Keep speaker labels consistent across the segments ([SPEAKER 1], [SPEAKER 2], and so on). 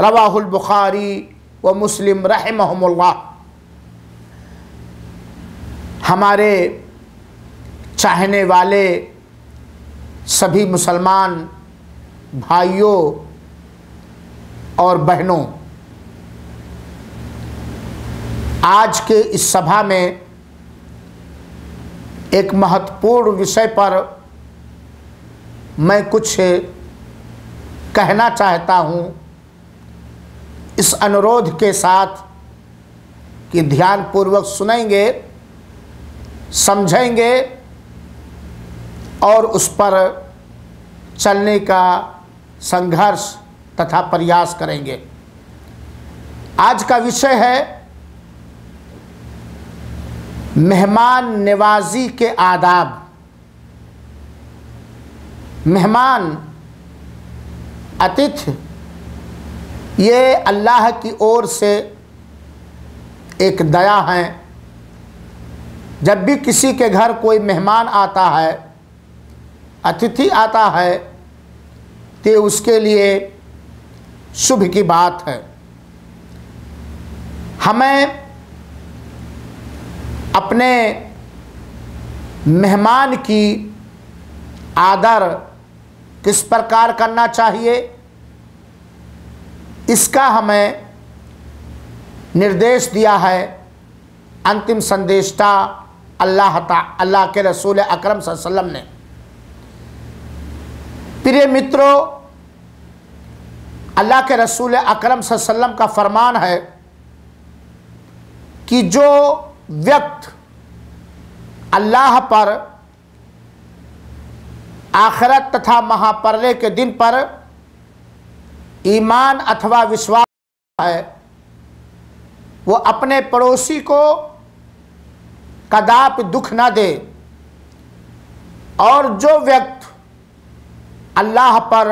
[SPEAKER 1] रवाहुलबुखारी व मुस्लिम रहमहमुल्ला हमारे चाहने वाले सभी मुसलमान भाइयों और बहनों, आज के इस सभा में एक महत्वपूर्ण विषय पर मैं कुछ कहना चाहता हूँ। इस अनुरोध के साथ कि ध्यानपूर्वक सुनेंगे, समझेंगे और उस पर चलने का संघर्ष तथा प्रयास करेंगे। आज का विषय है मेहमान नवाजी के आदाब। मेहमान अतिथि ये अल्लाह की ओर से एक दया है। जब भी किसी के घर कोई मेहमान आता है, अतिथि आता है तो उसके लिए शुभ की बात है। हमें अपने मेहमान की आदर किस प्रकार करना चाहिए? इसका हमें निर्देश दिया है अंतिम संदेशता अल्लाह अल्लाह के रसूल अकरम वसल्लम ने। प्रिय मित्रों, अल्लाह के रसूल अकरम वसल्लम का फरमान है कि जो व्यक्त अल्लाह पर, आखरत तथा महापरले के दिन पर ईमान अथवा विश्वास है, वो अपने पड़ोसी को कदाप दुख न दे। और जो व्यक्त अल्लाह पर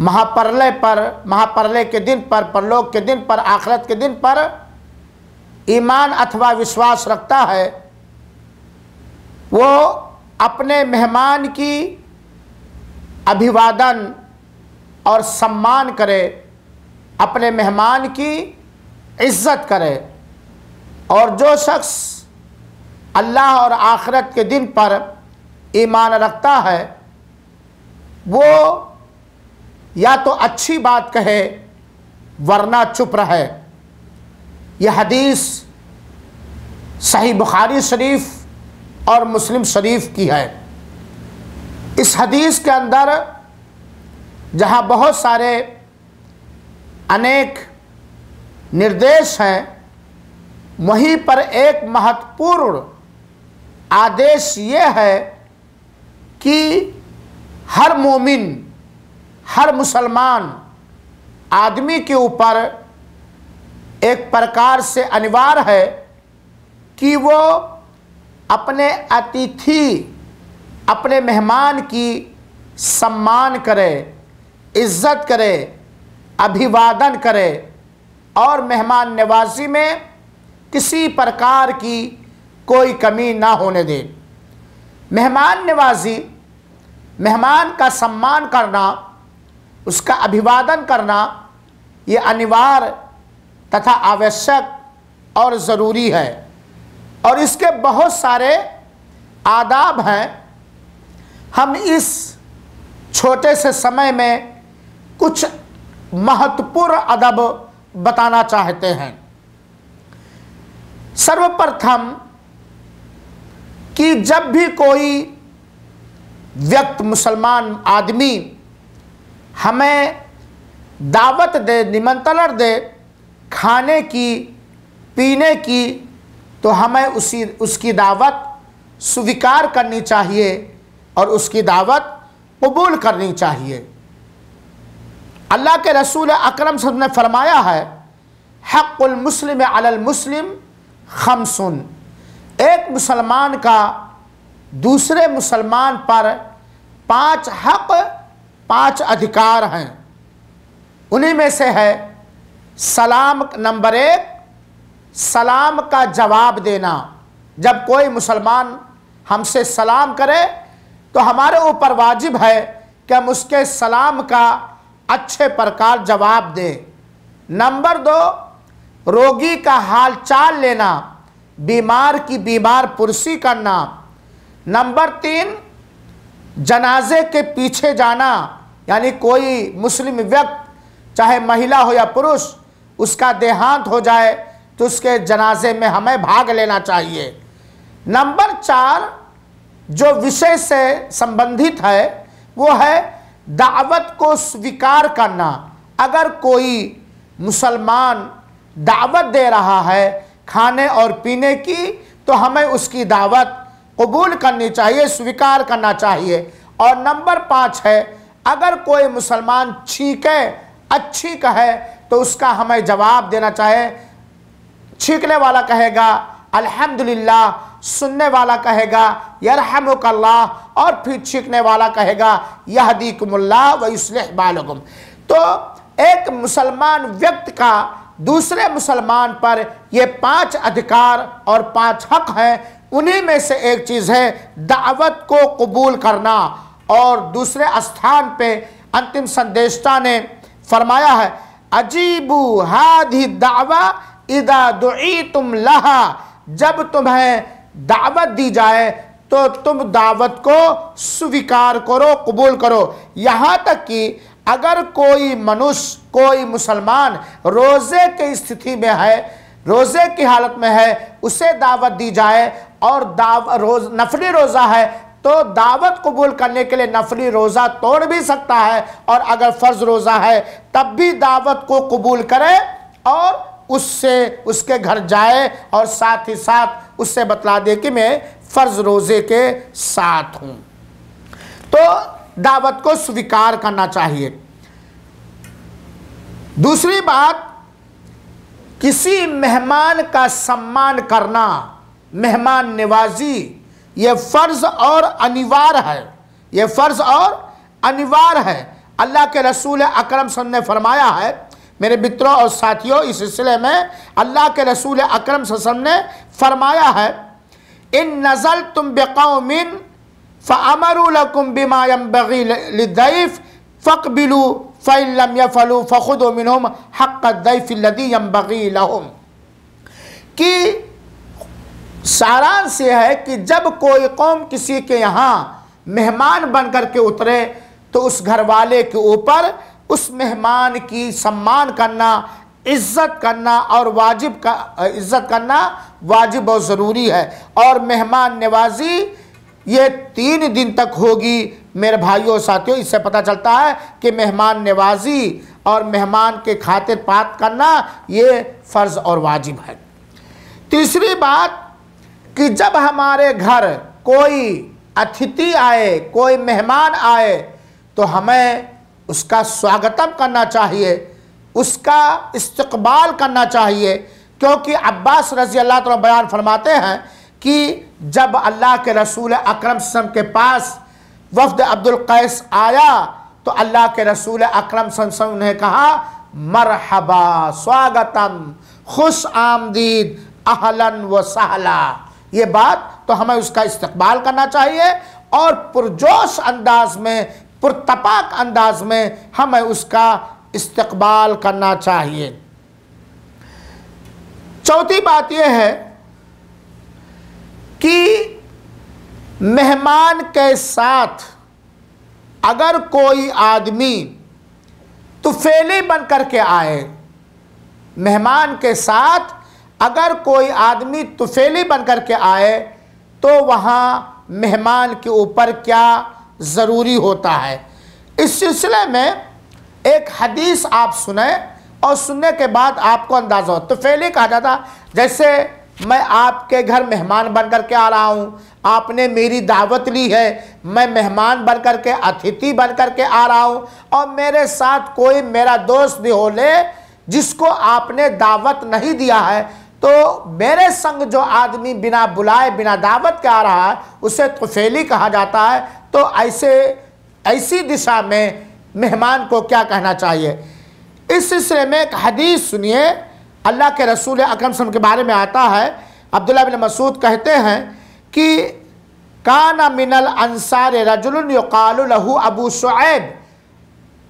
[SPEAKER 1] महापरलय पर महापरलय के दिन पर, परलोक के दिन पर, आखरत के दिन पर ईमान अथवा विश्वास रखता है, वो अपने मेहमान की अभिवादन और सम्मान करे, अपने मेहमान की इज़्ज़त करे। और जो शख्स अल्लाह और आखरत के दिन पर ईमान रखता है, वो या तो अच्छी बात कहे, वरना चुप रहे। यह हदीस सही बुखारी शरीफ और मुस्लिम शरीफ की है। इस हदीस के अंदर जहाँ बहुत सारे अनेक निर्देश हैं, वहीं पर एक महत्वपूर्ण आदेश ये है कि हर मोमिन, हर मुसलमान आदमी के ऊपर एक प्रकार से अनिवार्य है कि वो अपने अतिथि, अपने मेहमान की सम्मान करे। इज़्ज़त करे, अभिवादन करे और मेहमान नवाजी में किसी प्रकार की कोई कमी ना होने दे। मेहमान नवाजी, मेहमान का सम्मान करना, उसका अभिवादन करना, ये अनिवार्य तथा आवश्यक और ज़रूरी है। और इसके बहुत सारे आदाब हैं। हम इस छोटे से समय में कुछ महत्वपूर्ण अदब बताना चाहते हैं। सर्वप्रथम कि जब भी कोई व्यक्त मुसलमान आदमी हमें दावत दे, निमंत्रण दे खाने की, पीने की तो हमें उसी, उसकी दावत स्वीकार करनी चाहिए और उसकी दावत कबूल करनी चाहिए। अल्लाह के रसूल अक्रम ने फरमाया है हक़ुल मुस्लिम अलल मुस्लिम खमसुन। एक मुसलमान का दूसरे मुसलमान पर पाँच हक, पाँच अधिकार हैं। उन्हीं में से है सलाम नंबर एक, सलाम का जवाब देना। जब कोई मुसलमान हमसे सलाम करे तो हमारे ऊपर वाजिब है कि हम उसके सलाम का अच्छे प्रकार जवाब दे। नंबर दो, रोगी का हाल चाल लेना, बीमार की बीमार पुरसी करना। नंबर तीन, जनाजे के पीछे जाना, यानी कोई मुस्लिम व्यक्ति, चाहे महिला हो या पुरुष, उसका देहांत हो जाए तो उसके जनाजे में हमें भाग लेना चाहिए। नंबर चार, जो विषय से संबंधित है, वो है दावत को स्वीकार करना। अगर कोई मुसलमान दावत दे रहा है खाने और पीने की तो हमें उसकी दावत कबूल करनी चाहिए, स्वीकार करना चाहिए। और नंबर पाँच है, अगर कोई मुसलमान छीके, अच्छी कहे तो उसका हमें जवाब देना चाहे छींकने वाला कहेगा, अल्हम्दुलिल्लाह सुनने वाला कहेगा, यरहमुकल्लाह, और फिर छींकने वाला कहेगा यह यहदीकुमुल्लाह व युस्लिह बालकुम। तो एक मुसलमान व्यक्ति का दूसरे मुसलमान पर ये पाँच अधिकार और पाँच हक हैं, उन्हीं में से एक चीज़ है दावत को कबूल करना। और दूसरे स्थान पे अंतिम संदेशता ने फरमाया है, अजीबू हादि दावा इदा दुई तुम लहा, जब तुम्हें दावत दी जाए तो तुम दावत को स्वीकार करो, कबूल करो। यहाँ तक कि अगर कोई मनुष्य, कोई मुसलमान रोज़े की स्थिति में है, रोज़े की हालत में है, उसे दावत दी जाए और दाव, रोज, नफली रोज़ा है तो दावत कबूल करने के लिए नफली रोज़ा तोड़ भी सकता है और अगर फ़र्ज़ रोज़ा है, तब भी दावत को कबूल करे और उससे, उसके घर जाए और साथ ही साथ उससे बतला दे कि मैं फ़र्ज़ रोज़े के साथ हूँ। तो दावत को स्वीकार करना चाहिए। दूसरी बात, किसी मेहमान का सम्मान करना, मेहमान नवाजी ये फ़र्ज़ और अनिवार्य है। ये फ़र्ज़ और अनिवार्य है। अल्लाह के रसूल अकरम सन ने फरमाया है मेरे मित्रों और साथियों, इस सिलसिले में अल्लाह के रसूल अक्रम सम ने फरमाया है, इन नज़ल तुम बेकौमिन फ़मरुलकुम बिमायम बगीफ़ फ़कबिलू फ़ैलम यफ़लू फ़ुद मिनम हक़ दैफ़िल्लदी बगी लहम। कि सारांश ये है कि जब कोई कौम किसी के यहाँ मेहमान बन कर के उतरे तो उस घर वाले के ऊपर उस मेहमान की सम्मान करना, इज़्ज़त करना और वाजिब का, इज़्ज़त करना वाजिब और ज़रूरी है। और मेहमान नवाजी, ये तीन दिन तक होगी। मेरे भाइयों साथियों, इससे पता चलता है कि मेहमान नवाजी और मेहमान के खातिर पात करना, ये फ़र्ज़ और वाजिब है। तीसरी बात कि जब हमारे घर कोई अतिथि आए, कोई मेहमान आए तो हमें उसका स्वागतम करना चाहिए, उसका इस्तकबाल करना चाहिए, क्योंकि अब्बास रज़ी अल्लाह तो बयान फरमाते हैं कि जब अल्लाह के रसूल अक्रम सम के पास वफ्द अब्दुल कैस आया तो अल्लाह के रसूल अक्रम सम ने कहा, मरहबा, स्वागतम, खुश आमदीद, अहलन व सहला। ये बात तो हमें उसका इस्तकबाल करना चाहिए और पुरजोश अंदाज में पुरतपाक अंदाज में हमें उसका इस्तकबाल करना चाहिए। चौथी बात यह है कि मेहमान के साथ अगर कोई आदमी तुफेली बन करके आए, मेहमान के साथ अगर कोई आदमी तुफेली बन करके आए तो वहाँ मेहमान के ऊपर क्या ज़रूरी होता है। इस सिलसिले में एक हदीस आप सुने और सुनने के बाद आपको अंदाज़ा हो। तो फेली कहा जाता, जैसे मैं आपके घर मेहमान बन कर के आ रहा हूँ, आपने मेरी दावत ली है, मैं मेहमान बन कर के, अतिथि बन कर के आ रहा हूँ, और मेरे साथ कोई मेरा दोस्त भी हो ले, जिसको आपने दावत नहीं दिया है तो मेरे संग जो आदमी बिना बुलाए, बिना दावत के आ रहा है, उसे तुफेली कहा जाता है तो ऐसे, ऐसी दिशा में मेहमान को क्या कहना चाहिए? इस सिलसिले में एक हदीस सुनिए। अल्लाह के रसूल अकरम के बारे में आता है। अब्दुल्ला बिन मसूद कहते हैं कि, काना मिनल अंसार रजुल यकालू अबू शुएब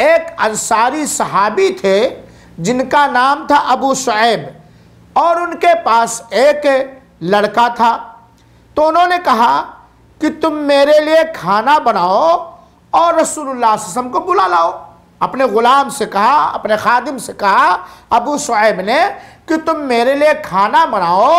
[SPEAKER 1] एक अंसारी सहाबी थे, जिनका नाम था अबू शुएब और उनके पास एक लड़का था। तो उन्होंने कहा कि तुम मेरे लिए खाना बनाओ और रसूलुल्लाह को बुला लाओ। अपने ग़ुलाम से कहा, अपने खादिम से कहा, अबू शुएब ने कि तुम मेरे लिए खाना बनाओ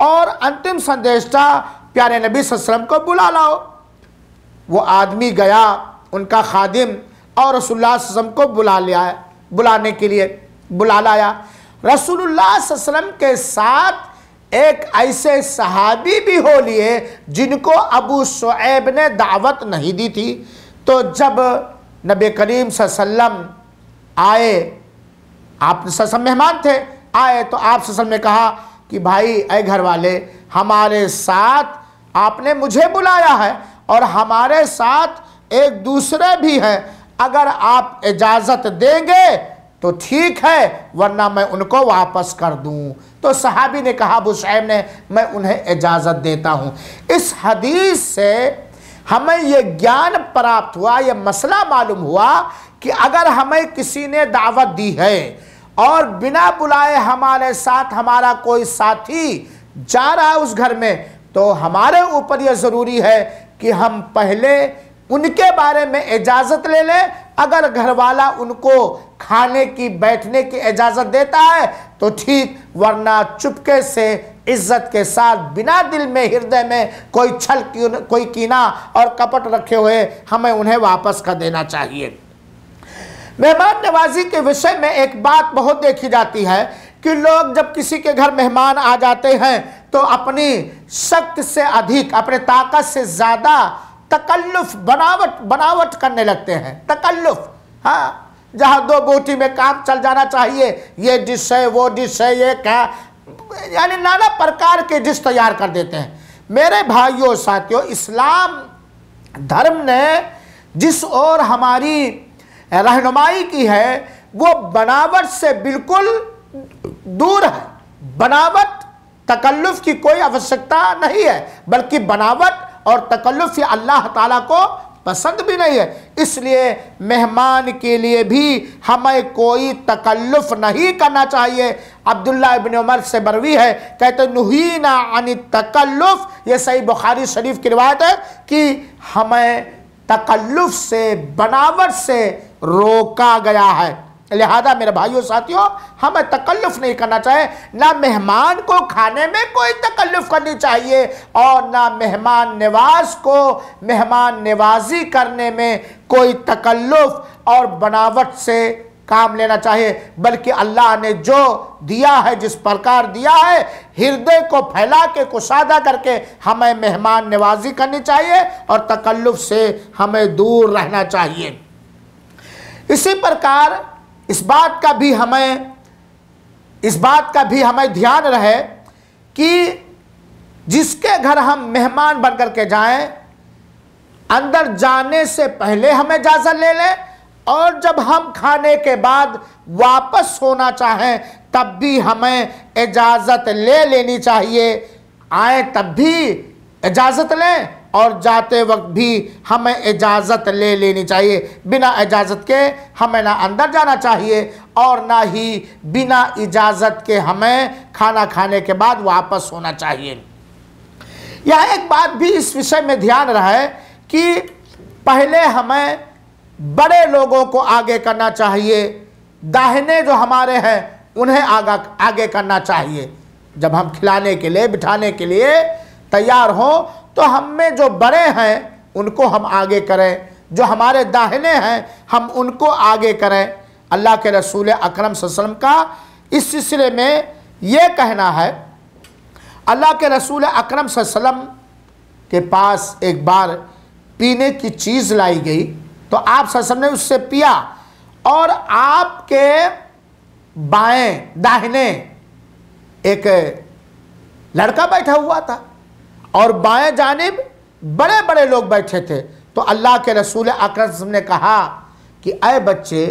[SPEAKER 1] और अंतिम संदेशा प्यारे नबी वसल्लम को बुला लाओ। वो आदमी गया, उनका खादिम और रसुल्ला वसल्लम को बुला लिया, बुलाने के लिए बुला लाया। रसूलुल्लाह वसल्लम के साथ एक ऐसे सहाबी भी हो लिए जिनको अबू शुएब ने दावत नहीं दी थी। तो जब नबी करीम वसल्लम आए, आप ससम मेहमान थे, आए तो आप ससम ने कहा कि भाई अय घर वाले हमारे साथ आपने मुझे बुलाया है और हमारे साथ एक दूसरे भी हैं। अगर आप इजाज़त देंगे तो ठीक है, वरना मैं उनको वापस कर दूँ। तो सहाबी ने कहा, अबू ने, मैं उन्हें इजाज़त देता हूँ। इस हदीस से हमें यह ज्ञान प्राप्त हुआ यह मसला मालूम हुआ कि अगर हमें किसी ने दावत दी है और बिना बुलाए हमारे साथ हमारा कोई साथी जा रहा है उस घर में तो हमारे ऊपर यह ज़रूरी है कि हम पहले उनके बारे में इजाज़त ले लें अगर घर वाला उनको खाने की, बैठने की इजाज़त देता है तो ठीक, वरना चुपके से, इज़्ज़त के साथ, बिना दिल में, हृदय में कोई छल कोई कीना और कपट रखे हुए हमें उन्हें वापस कर देना चाहिए। मेहमान नवाजी के विषय में एक बात बहुत देखी जाती है कि लोग जब किसी के घर मेहमान आ जाते हैं तो अपनी शक्ति से अधिक, अपने ताकत से ज़्यादा तकल्लुफ, बनावट बनावट करने लगते हैं। तकल्लुफ हाँ जहाँ दो बोटी में काम चल जाना चाहिए, ये डिश है, वो डिश है, ये क्या? यानी नाना प्रकार के डिश तैयार कर देते हैं। मेरे भाइयों, साथियों, इस्लाम धर्म ने जिस ओर हमारी रहनुमाई की है, वो बनावट से बिल्कुल दूर है। बनावट, तकल्लुफ की कोई आवश्यकता नहीं है, बल्कि बनावट और तकल्लुफ या अल्लाह ताला को पसंद भी नहीं है। इसलिए मेहमान के लिए भी हमें कोई तकल्लुफ नहीं करना चाहिए। अब्दुल्ला इबन उमर से बरवी है, कहते नुहीना अन तकल्लुफ। ये सही बुखारी शरीफ की रिवायत है कि हमें तकल्लुफ से, बनावट से रोका गया है। लिहाजा मेरे भाइयों, साथियों, हमें तकल्लुफ़ नहीं करना चाहिए। ना मेहमान को खाने में कोई तकल्लुफ़ करनी चाहिए और ना मेहमान नवाज़ को, मेहमान नवाजी करने में कोई तकल्लुफ़ और बनावट से काम लेना चाहिए। बल्कि अल्लाह ने जो दिया है, जिस प्रकार दिया है, हृदय को फैला के कुशादा करके हमें मेहमान नवाजी करनी चाहिए और तकल्लुफ़ से हमें दूर रहना चाहिए। इसी प्रकार इस बात का भी हमें, इस बात का भी हमें ध्यान रहे कि जिसके घर हम मेहमान बन कर के जाएँ, अंदर जाने से पहले हमें इजाज़त ले लें और जब हम खाने के बाद वापस होना चाहें, तब भी हमें इजाज़त ले लेनी चाहिए। आए तब भी इजाज़त लें। और जाते वक्त भी हमें इजाज़त ले लेनी चाहिए। बिना इजाज़त के हमें ना अंदर जाना चाहिए और ना ही बिना इजाज़त के हमें खाना खाने के बाद वापस होना चाहिए। यह एक बात भी इस विषय में ध्यान रहे कि पहले हमें बड़े लोगों को आगे करना चाहिए। दाहिने जो हमारे हैं, उन्हें आगा, आगे करना चाहिए। जब हम खिलाने के लिए, बिठाने के लिए तैयार हों तो हम में जो बड़े हैं, उनको हम आगे करें। जो हमारे दाहिने हैं, हम उनको आगे करें। अल्लाह के रसूल अकरम वसल्लम का इस सिलसिले में ये कहना है, अल्लाह के रसूल अकरम वसल्लम के पास एक बार पीने की चीज़ लाई गई। तो आप वसल्लम ने उससे पिया और आपके बाएँ, दाहिने एक लड़का बैठा हुआ था। और बाएँ जानब बड़े बड़े लोग बैठे थे। तो अल्लाह के रसूल अकरम ने कहा कि अय बच्चे,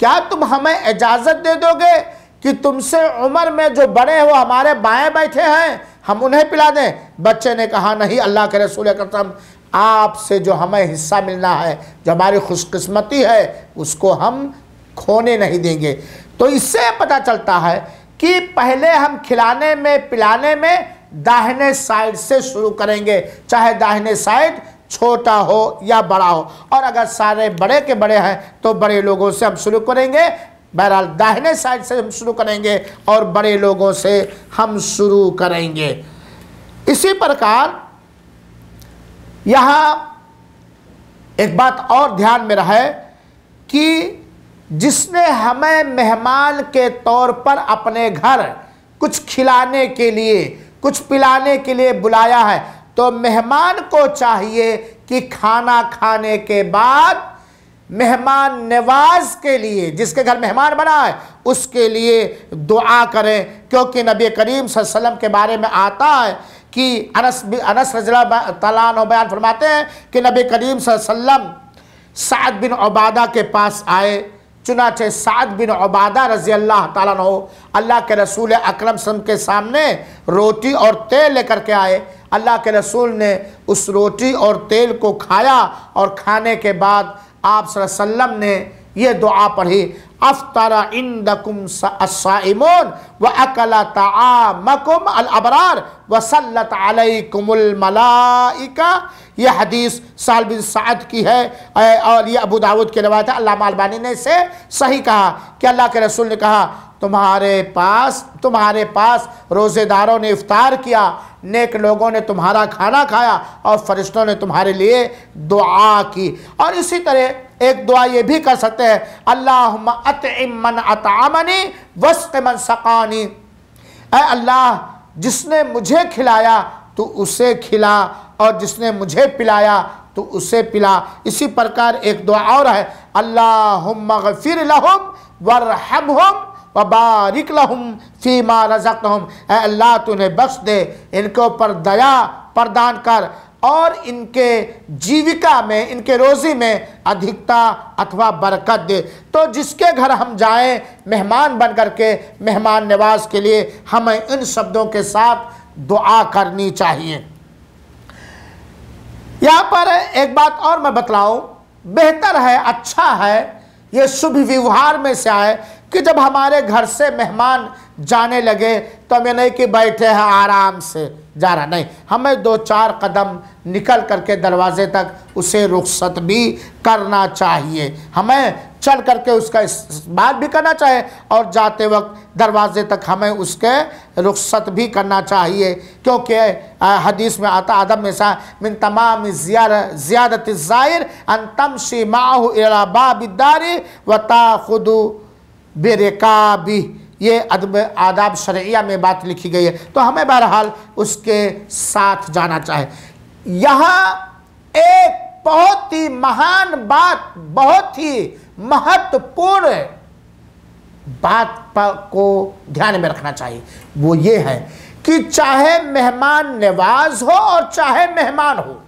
[SPEAKER 1] क्या तुम हमें इजाज़त दे दोगे कि तुमसे उम्र में जो बड़े हो हमारे बाएँ बैठे हैं? हम उन्हें पिला दें? बच्चे ने कहा, नहीं, अल्लाह के रसूल अकरम आपसे जो हमें हिस्सा मिलना है, जो हमारी खुशकस्मती है, उसको हम खोने नहीं देंगे। तो इससे पता चलता है कि पहले हम खिलाने में, पिलाने में दाहिने साइड से शुरू करेंगे, चाहे दाहिने साइड छोटा हो या बड़ा हो। और अगर सारे बड़े के बड़े हैं तो बड़े लोगों से हम शुरू करेंगे। बहरहाल, दाहिने साइड से हम शुरू करेंगे और बड़े लोगों से हम शुरू करेंगे। इसी प्रकार, यहाँ एक बात और ध्यान में रहे कि जिसने हमें मेहमान के तौर पर अपने घर कुछ खिलाने के लिए कुछ पिलाने के लिए बुलाया है। तो मेहमान को चाहिए कि खाना खाने के बाद मेहमान नवाज़ के लिए, जिसके घर मेहमान बना है, उसके लिए दुआ करें। क्योंकि नबी करीम वसल्लम के बारे में आता है कि अनस अनस रजला तलान बयान फरमाते हैं कि नबी करीम वसल्लम साद बिन उबादा के पास आए। चुनाचे साद बिन अबादा रज़ी अल्लाह तला अल्लाह के रसूल अक्रम सम के सामने रोटी और तेल लेकर के आए। अल्लाह के रसूल ने उस रोटी और तेल को खाया और खाने के बाद आप वसल्लम ने यह दुआ पढ़ी। अफ्तारा इंदकुम साइमोन व अकला तामकुम अल अबरार वसल्लत अलैकुमुल मलाइका। ये हदीस साल बिन साद की है। और ये अबू दाऊद की रवायत है। अल्लाह मालबानी ने इसे सही कहा कि अल्लाह के रसूल ने कहा, तुम्हारे पास तुम्हारे पास रोज़ेदारों ने इफ्तार किया, नेक लोगों ने तुम्हारा खाना खाया और फरिश्तों ने तुम्हारे लिए दुआ की। और इसी तरह एक दुआ ये भी कर सकते हैं अल्लाह अतमन अतामनी, वस्त मन सकानी। अल्लाह, जिसने मुझे खिलाया तो उसे खिला, और जिसने मुझे पिलाया तो उसे पिला। इसी प्रकार एक दुआ और है अल्लाह फिर लहुम वरहम वबारिक लहुम, फ़ीमा रजक हम अल्लाह, तूने बख्श दे, इनके ऊपर दया प्रदान कर। और इनके जीविका में, इनके रोज़ी में अधिकता अथवा बरकत। दे तो जिसके घर हम जाएँ, मेहमान बन कर के, मेहमान नवाज़ के लिए हमें इन शब्दों के साथ दुआ करनी चाहिए। यहाँ पर एक बात और मैं बतलाऊं। बेहतर है अच्छा है, ये शुभ व्यवहार में से आए कि जब हमारे घर से मेहमान जाने लगे तो हमें नहीं कि बैठे हैं आराम से। जा रहा, नहीं। हमें दो चार कदम निकल करके दरवाजे तक उसे रुख्सत भी करना चाहिए। हमें चल करके उसका बात भी करना चाहिए, और जाते वक्त दरवाजे तक हमें उसके रुख्सत भी करना चाहिए। क्योंकि हदीस में आता अदब में सा, मिन तमाम ज़्यादत ज़ाहिर, अन तमशी माहू इलाबादारी व ताखुदू बेरेका भी ये अदब, आदाब शरिया में बात लिखी गई है। तो हमें बहरहाल उसके साथ जाना चाहे। यहाँ एक बहुत ही महान बात, बहुत ही महत्वपूर्ण बात को ध्यान में रखना चाहिए। वो ये है कि चाहे मेहमान नवाज़ हो और चाहे मेहमान हो,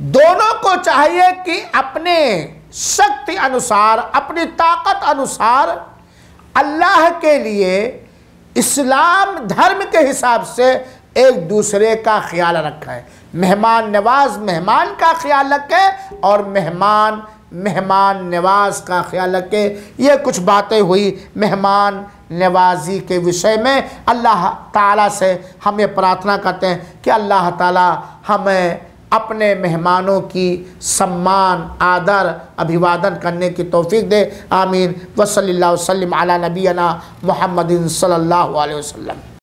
[SPEAKER 1] दोनों को चाहिए कि अपने शक्ति अनुसार, अपनी ताकत अनुसार अल्लाह के लिए इस्लाम धर्म के हिसाब से एक दूसरे का ख्याल रखा मेहमान नवाज़ मेहमान का ख्याल रखे और मेहमान मेहमान नवाज़ का ख्याल रखे। ये कुछ बातें हुई मेहमान नवाजी के विषय में। अल्लाह ताला से हम ये प्रार्थना करते हैं कि अल्लाह ताला हमें अपने मेहमानों की सम्मान, आदर, अभिवादन करने की तोफ़ी दे। आमीन। वसल्ला वसलम अला नबीना मोहम्मद अलैहि वसल्लम।